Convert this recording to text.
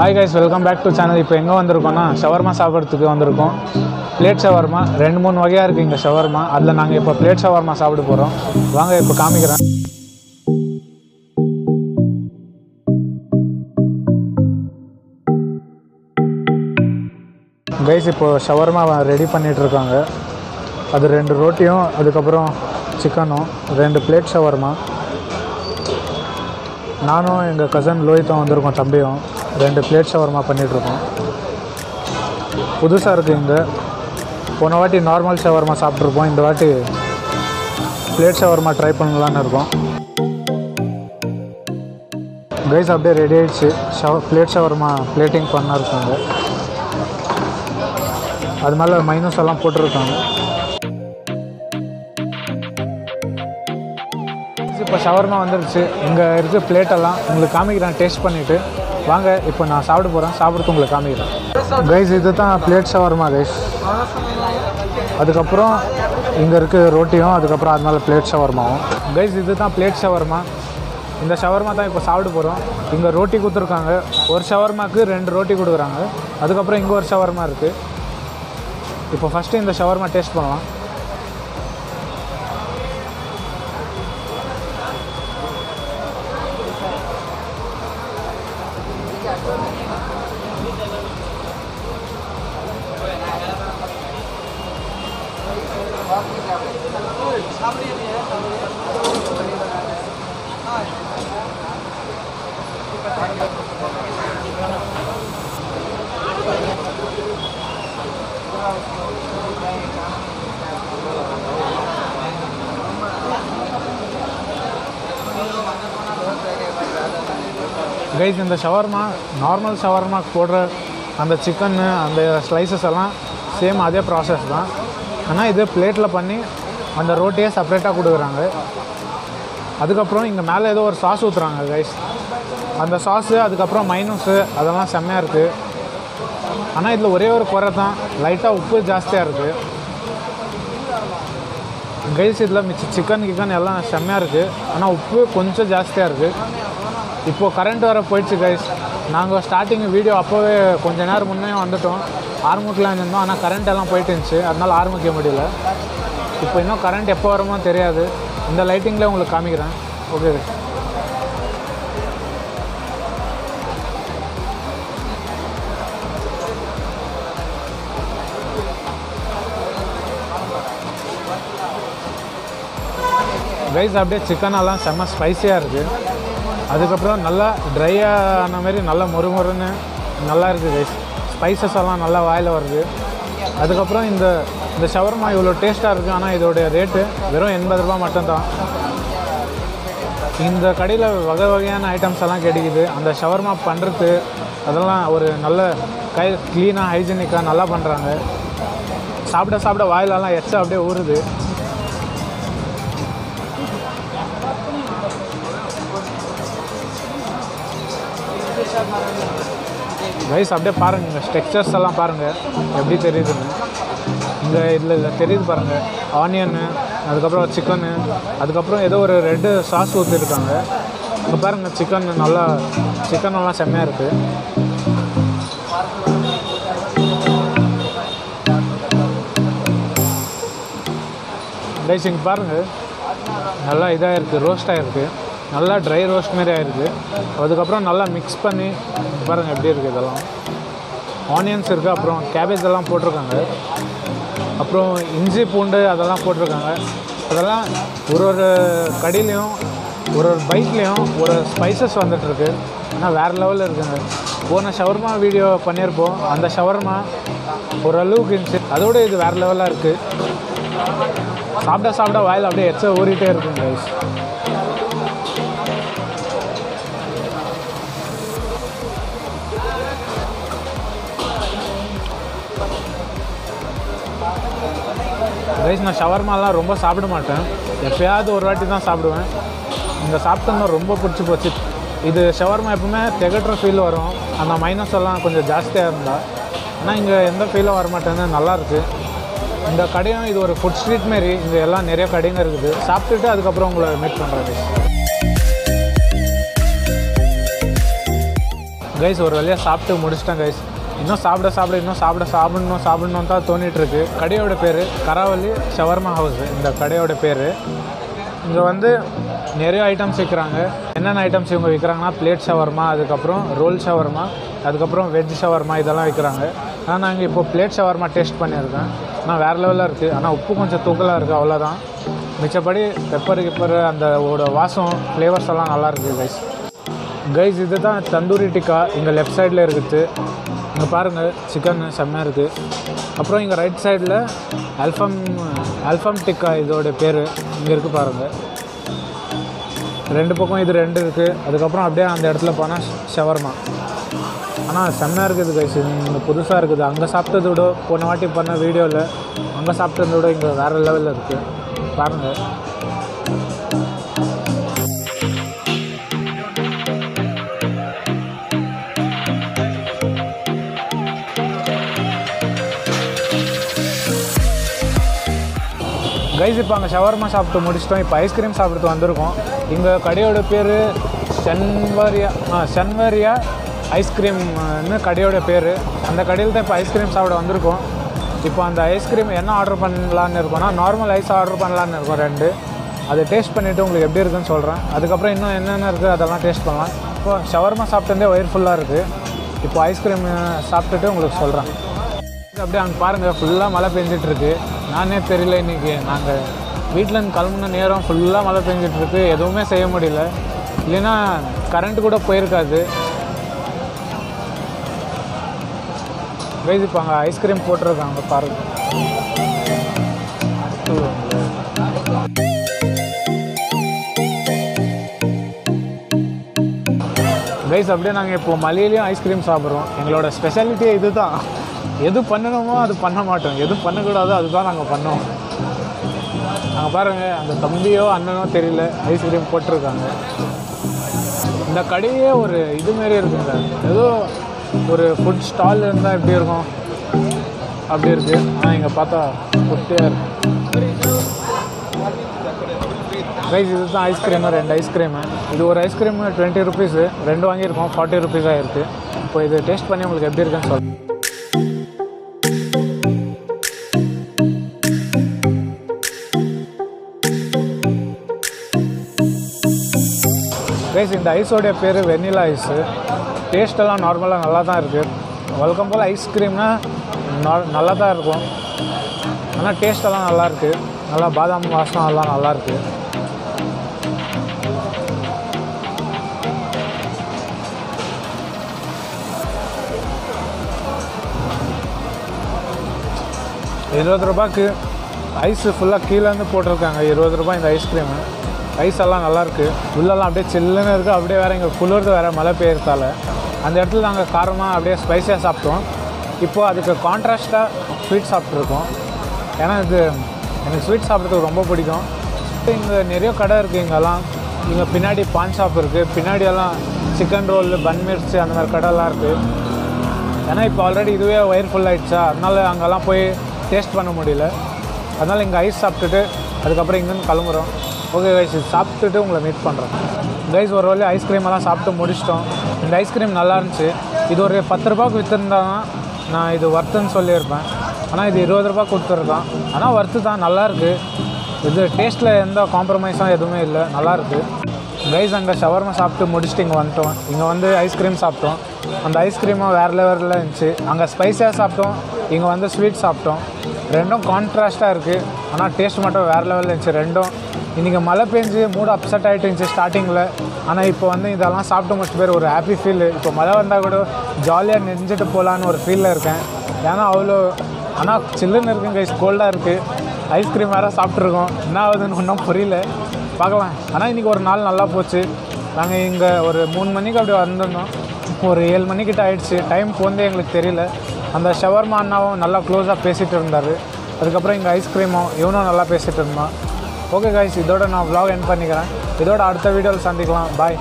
Hi guys welcome back to channel இப்போ எங்கே வந்திருக்கோம்னா shawarma சாப்பிட்றதுக்கு வந்திருக்கோம். பிளேட் ஷவர்மா ரெண்டு மூணு வகையாக இருக்குது இங்கே ஷவர்மா அதில் நாங்கள் இப்போ பிளேட் ஷவர்மா சாப்பிட போகிறோம் வாங்க இப்போ காமிக்கிறேன். கைஸ் இப்போது ஷவர்மா ரெடி பண்ணிகிட்ருக்காங்க அது ரெண்டு ரோட்டியும் அதுக்கப்புறம் சிக்கனும் ரெண்டு பிளேட் ஷவர்மா நானும் எங்கள் கசன் லோஹித்தும் வந்திருக்கோம் தம்பியும். ரெண்டு பிளேட் ஷவர்மா பண்ணிகிட்ருக்கோம் புதுசாக இருக்குது இங்கே போன வாட்டி நார்மல் ஷவர்மா சாப்பிட்ருப்போம் இந்த வாட்டி பிளேட் ஷவர்மா ட்ரை பண்ணலான்னு இருக்கோம். கைஸ் அப்படியே ரெடி ஆகிடுச்சு ஷவர் பிளேட் ஷவர்மா பிளேட்டிங் பண்ண இருக்காங்க. அது மேலே மைனஸ் எல்லாம் போட்டிருக்காங்க. இப்போ ஷவர்மா வந்துருச்சு. இங்கே இருக்க பிளேட்டெல்லாம் உங்களுக்கு காமிக்கிறேன் டேஸ்ட் பண்ணிவிட்டு வாங்க இப்போ நான் சாப்பிட போகிறேன் சாப்பிட்றது உங்களுக்கு காமிக்கிறேன். கைஸ் இது தான் பிளேட் ஷவர்மா கைஸ் அதுக்கப்புறம் இங்கே இருக்க ரோட்டியும் அதுக்கப்புறம் அது மேலே பிளேட் ஷவர்மாவும் கைஸ் இது தான் பிளேட் ஷவர்மா இந்த ஷவர்மா தான் இப்போ சாப்பிட போகிறோம் இங்கே ரோட்டி கொடுத்துருக்காங்க. ஒரு ஷவர்மாக்கு ரெண்டு ரோட்டி கொடுக்குறாங்க. அதுக்கப்புறம் இங்கே ஒரு ஷவர்மா இருக்குது இப்போ ஃபஸ்ட்டு இந்த ஷவர்மா டேஸ்ட் பண்ணலாம். கைஸ் இந்த ஷவர்மா நார்மல் ஷவர்மா போடுற அந்த சிக்கன்னு அந்த ஸ்லைசஸ் எல்லாம் சேம் அதே ப்ராசஸ் தான். ஆனால் இது பிளேட்டில் பண்ணி அந்த ரோட்டியே செப்பரேட்டாக கொடுக்குறாங்க. அதுக்கப்புறம் இங்கே மேலே ஏதோ ஒரு சாஸ் ஊற்றுறாங்க கைஸ் அந்த சாஸு அதுக்கப்புறம் மைனஸு அதெல்லாம் செம்மையாக இருக்குது ஆனால் இதில் ஒரே ஒரு குறை தான். லைட்டாக உப்பு ஜாஸ்தியாக இருக்குது கைஸ் இதில் மிச்சம் சிக்கன் கிக்கன் எல்லாம் செம்மையாக இருக்குது ஆனால் உப்பு கொஞ்சம் ஜாஸ்தியாக இருக்குது இப்போது கரண்ட் வர போயிடுச்சு கைஸ் நாங்கள் ஸ்டார்டிங் வீடியோ அப்போவே கொஞ்ச நேரம் முன்னே வந்துட்டோம். ஆரம்பிக்கலாம் இருந்தோம் ஆனால் கரண்ட் எல்லாம் போயிட்டு இருந்துச்சு. அதனால் ஆரம்பிக்க முடியல. இப்போ இன்னும் கரண்ட் எப்போ வருமோ தெரியாது. இந்த லைட்டிங்கில் உங்களுக்கு காமிக்கிறேன். ஓகே ரைஸ் அப்படியே சிக்கனெல்லாம் செம்ம ஸ்பைசியாக இருக்குது அதுக்கப்புறம் நல்லா ட்ரையாக ஆன மாதிரி நல்லா மொறுமொறுன்னு நல்லா இருக்குது ரைஸ் ஸ்பைசஸ் எல்லாம் நல்லா வாயில் வருது. அதுக்கப்புறம் இந்த இந்த ஷவர்மா இவ்வளோ டேஸ்ட்டாக இருக்குது ஆனால் இதோடைய ரேட்டு வெறும் எண்பது ரூபா மட்டும்தான். இந்த கடையில் வகை வகையான ஐட்டம்ஸ் எல்லாம் கிடைக்குது. அந்த ஷவர்மா பண்ணுறது அதெல்லாம் ஒரு நல்ல கை க்ளீனாக ஹைஜீனிக்காக நல்லா பண்ணுறாங்க சாப்பிட சாப்பிட வாயிலெல்லாம் எச்சா அப்படியே ஊறுது. ரைஸ் அப்படியே பாருங்கள் இங்கே ஸ்ட்ரக்சர்ஸ் எல்லாம் பாருங்கள் எப்படி தெரியுதுன்னு. இந்த இதில் இதில் தெரியுது பாருங்கள் ஆனியனு அதுக்கப்புறம் சிக்கனு அதுக்கப்புறம் ஏதோ ஒரு ரெட்டு சாஸ் ஊற்றிருக்காங்க இங்கே பாருங்கள் சிக்கன் நல்லா சிக்கனெல்லாம் செம்மையாக இருக்குது ரைஸ் இங்கே பாருங்கள் நல்லா இதாக இருக்குது ரோஸ்டாக இருக்குது நல்லா ட்ரை ரோஸ்ட் மாரி ஆகிருக்கு அதுக்கப்புறம் நல்லா மிக்ஸ் பண்ணி பாருங்கள் எப்படி இருக்குது இதெல்லாம். ஆனியன்ஸ் இருக்குது அப்புறம் கேபேஜ் எல்லாம் போட்டிருக்காங்க. அப்புறம் இஞ்சி பூண்டு அதெல்லாம் போட்டிருக்காங்க. அதெல்லாம் ஒரு ஒரு கடையிலையும் ஒரு ஒரு பைக்லேயும் ஒரு ஸ்பைசஸ் வந்துட்டுருக்கு. ஆனால் வேறு லெவலில் இருக்குங்க. போன ஷவர்மா வீடியோ பண்ணியிருப்போம். அந்த ஷவர்மா ஓரளவுக்கு இருந்துச்சு. அதோட இது வேறு லெவலாக இருக்குது சாப்பிட சாப்பிட வாயில் அப்படியே எச்ச ஊறிட்டே இருக்குங்க ரைஸ் நான் ஷவர்மாலாம் ரொம்ப சாப்பிட மாட்டேன். எப்பயாவது ஒரு வாட்டி தான் சாப்பிடுவேன். இந்த சாப்பிட்டோம்னா ரொம்ப பிடிச்சி போச்சு. இது ஷவர்மா எப்பவுமே திகட்டுற ஃபீல் வரும். அந்த மைனஸ் எல்லாம் கொஞ்சம் ஜாஸ்தியாக இருந்தால் ஆனால் இங்கே எந்த ஃபீலும் வர மாட்டேங்குது நல்லாயிருக்கு இந்த கடையும் இது ஒரு ஃபுட் ஸ்ட்ரீட் மாரி. இங்கே எல்லாம் நிறைய கடைங்க இருக்குது. சாப்பிட்டுட்டு அதுக்கப்புறம் உங்களை மீட் பண்ணுறது கைஸ் ஒரு வழியாக சாப்பிட்டு முடிச்சிட்டேன் கைஸ் இன்னும் சாப்பிட சாப்பிட இன்னும் சாப்பிட சாப்பிடணும் சாப்பிடணும் தான் தோணிட்டு இருக்குது கடையோட பேர் கராவலி ஷவர்மா ஹவுஸ் இந்த கடையோட பேர். இங்கே வந்து நிறைய ஐட்டம்ஸ் விற்கிறாங்க என்னென்ன ஐட்டம்ஸ் இவங்க விற்கிறாங்கன்னா பிளேட் ஷவர்மா அதுக்கப்புறம் ரோல் ஷவர்மா அதுக்கப்புறம் வெஜ் ஷவர்மா இதெல்லாம் விற்கிறாங்க ஆனால் நாங்கள் இப்போ பிளேட் ஷவர்மா டேஸ்ட் பண்ணியிருக்கேன் ஆனால் வேறு லெவலில் இருக்குது ஆனால் உப்பு கொஞ்சம் தூக்கலாக இருக்குது அவ்வளோதான் மிச்சப்படி பெப்பர் கிப்பர் அந்த ஓட வாசம் ஃப்ளேவர்ஸ் எல்லாம் நல்லா இருக்குது கைஸ் கைஸ் இது தான் தந்தூரி டிக்கா. இங்கே லெஃப்ட் சைடில் இருக்குது. இங்கே பாருங்கள் சிக்கன் செம்மையாக இருக்குது அப்புறம் இங்கே ரைட் சைடில் அல்ஃபம் அல்ஃபம் டிக்கா இதோட பேர் இங்கே இருக்குது பாருங்கள் ரெண்டு பக்கம் இது ரெண்டு இருக்குது அதுக்கப்புறம் அப்படியே அந்த இடத்துல போனால் ஷவர்மா. ஆனால் செம்மையாக இருக்குது கைஸ் இங்கே புதுசாக இருக்குது. அங்கே சாப்பிட்டதை விட போன வாட்டி பண்ண வீடியோவில் அங்கே சாப்பிட்டதை விட இங்கே வேறு லெவலில் இருக்குது பாருங்கள் கைஸ் இப்போ அங்கே ஷவர்மா சாப்பிட்டு முடிச்சிட்டோம். இப்போ ஐஸ்கிரீம் சாப்பிட்டு வந்திருக்கோம். இங்கே கடையோட பேர் சென்வரியா ஆ சென்வரியா ஐஸ்கிரீம்னு கடையோட பேர். அந்த கடையில் தான் இப்போ ஐஸ்கிரீம் சாப்பிட வந்திருக்கோம். இப்போ அந்த ஐஸ்கிரீம் என்ன ஆர்டர் பண்ணலான்னு இருக்கோம்னா நார்மல் ஐஸ் ஆர்டர் பண்ணலான்னு இருக்கோம் ரெண்டு. அதை டேஸ்ட் பண்ணிவிட்டு உங்களுக்கு எப்படி இருக்குன்னு சொல்கிறேன் அதுக்கப்புறம் இன்னும் என்னென்ன இருக்குது அதெல்லாம் டேஸ்ட் பண்ணலாம். இப்போ ஷவர்மா சாப்பிட்டே வயிறு ஃபுல்லாக இருக்குது இப்போ ஐஸ்கிரீம் சாப்பிட்டுட்டு உங்களுக்கு சொல்கிறேன் அப்படியே அங்கே பாருங்கள் ஃபுல்லாக மழை பெஞ்சிட்ருக்கு நானே தெரியல இன்றைக்கி நாங்கள் வீட்டில் இருந்து கிளம்புன நேரம் ஃபுல்லாக மழை பெஞ்சிட்ருக்கு. எதுவுமே செய்ய முடியல. இல்லைன்னா கரண்ட் கூட போயிருக்காது. பேசிப்பாங்க ஐஸ்கிரீம் போட்டிருக்காங்க பாருங்க. கைஸ் அப்படியே நாங்கள் இப்போ மலையிலையும் ஐஸ்கிரீம் சாப்பிட்றோம். எங்களோட ஸ்பெஷாலிட்டியே இது தான் எது பண்ணணுமோ அது பண்ண மாட்டோம். எது பண்ணக்கூடாதோ அதுதான் நாங்கள் பண்ணோம். நாங்கள் பாருங்கள் அந்த தம்பியோ அண்ணனோ தெரியல ஐஸ்கிரீம் போட்டிருக்காங்க. இந்த கடையே ஒரு இது மாரி இருக்குங்க. ஏதோ ஒரு ஃபுட் ஸ்டால் இருந்தால் எப்படி இருக்கும்? அப்படி இருக்குது ஆனால் இங்கே பார்த்தா ஃபுட்டியாக இருக்கு. ப்ரைஸ் இது தான் ஐஸ்கிரீமு ரெண்டு ஐஸ்கிரீமு இது ஒரு ஐஸ்கிரீமு டுவெண்ட்டி ருபீஸு ரெண்டு வாங்கியிருக்கோம் ஃபார்ட்டி ருபீஸாக இருக்குது இப்போ இது டேஸ்ட் பண்ணி உங்களுக்கு எப்படி இருக்குன்னு சொல்லுங்கள் கைஸ் இந்த ஐஸோடைய பேர் வெண்ணிலா ஐஸு டேஸ்ட்டெல்லாம் நார்மலாக நல்லா தான் இருக்குது வழக்கம் போல் ஐஸ்கிரீம்னா நல்லா தான் இருக்கும். ஆனால் டேஸ்ட்டெல்லாம் நல்லா இருக்குது நல்லா பாதாம் வாசனம் எல்லாம் நல்லா இருக்குது இருபது ரூபாய்க்கு ஐஸு ஃபுல்லாக கீழேருந்து போட்டிருக்காங்க. இருபது ரூபாய் இந்த ஐஸ்கிரீமு ஐஸ் எல்லாம் நல்லாயிருக்கு. உள்ளெல்லாம் அப்படியே சில்லுன்னு இருக்குது அப்படியே வேறு இங்கே குளிர்ந்து வேறு மழை பெய்யறதால. அந்த இடத்துல நாங்கள் காரமாக அப்படியே ஸ்பைஸியாக சாப்பிட்டோம். இப்போது அதுக்கு கான்ட்ராஸ்ட்டாக ஸ்வீட் சாப்பிட்ருக்கோம் ஏன்னா இது எனக்கு ஸ்வீட் சாப்பிட்றதுக்கு ரொம்ப பிடிக்கும். இங்கே நிறைய கடை இருக்குது இங்கெல்லாம். இங்கே பின்னாடி பான் ஷாப் இருக்குது பின்னாடியெல்லாம் சிக்கன் ரோல் பன் மிர்ச்சி அந்த மாதிரி கடைலாம் இருக்குது ஏன்னா இப்போ ஆல்ரெடி இதுவே வயிறு ஃபுல் ஆகிடுச்சா அதனால் அங்கெல்லாம் போய் டேஸ்ட் பண்ண முடியல. அதனால் இங்கே ஐஸ் சாப்பிட்டுட்டு அதுக்கப்புறம் இங்கேருந்து கிளம்புறோம். ஓகே கைஸ் இது சாப்பிட்டுட்டு உங்களை மீட் பண்ணுறோம் கைஸ் ஒரு வழி ஐஸ்கிரீம் எல்லாம் சாப்பிட்டு முடிச்சிட்டோம். இந்த ஐஸ்கிரீம் நல்லா இருந்துச்சு. இது ஒரு பத்து ரூபாய்க்கு தான் நான் இது ஒர்த்துன்னு சொல்லியிருப்பேன். ஆனால் இது இருபது ரூபா கொடுத்துருக்கான். ஆனால் ஒர்த்து தான். நல்லாயிருக்கு இது டேஸ்ட்டில் எந்த காம்ப்ரமைஸும் எதுவுமே இல்லை. நல்லாயிருக்கு கைஸ் அங்கே ஷவர்மா சாப்பிட்டு முடிச்சுட்டு இங்கே வந்துட்டோம். இங்கே வந்து ஐஸ்கிரீம் சாப்பிட்டோம். அந்த ஐஸ்கிரீமும் வேறு லெவலில் இருந்துச்சு. அங்கே ஸ்பைஸியாக சாப்பிட்டோம். இங்கே வந்து ஸ்வீட் சாப்பிட்டோம். ரெண்டும் கான்ட்ராஸ்ட்டாக இருக்குது ஆனால் டேஸ்ட் மட்டும் வேறு லெவலில் இருந்துச்சு. ரெண்டும் இன்றைக்கி மழை பெஞ்சு மூடு அப்செட் ஆகிட்டு இருந்துச்சு ஸ்டார்டிங்கில் ஆனால் இப்போ வந்து இதெல்லாம் சாப்பிட்டு முடிச்ச பேர் ஒரு ஹாப்பி ஃபீல் இப்போ மழை வந்தால் கூட ஜாலியாக நெஞ்சிட்டு போகலான்னு ஒரு ஃபீலில் இருக்கேன். ஏன்னா அவ்வளோ ஆனால் சில்லுன்னு இருக்குங்க கைஸ் கோல்டாக இருக்குது ஐஸ்கிரீம் வேறு சாப்பிட்ருக்கோம் என்ன ஆகுதுன்னு ஒன்றும் புரியல. பார்க்கலாம். ஆனால் இன்றைக்கி ஒரு நாள் நல்லா போச்சு. நாங்கள் இங்கே ஒரு மூணு மணிக்கு அப்படி வந்திருந்தோம். இப்போ ஒரு ஏழு மணிக்கிட்ட ஆயிடுச்சு. டைம் போந்தே எங்களுக்கு தெரியல. அந்த ஷவர்மா அண்ணாவும் நல்லா க்ளோஸாக பேசிகிட்டு இருந்தார். அதுக்கப்புறம் இங்கே ஐஸ்கிரீமும் இவனும் நல்லா பேசிகிட்டு இருந்தான். ஓகே கைஸ் இதோட நான் வ்ளாக் என் பண்ணிக்கிறேன். இதோட அடுத்த வீடியோவில் சந்திக்கலாம். பாய்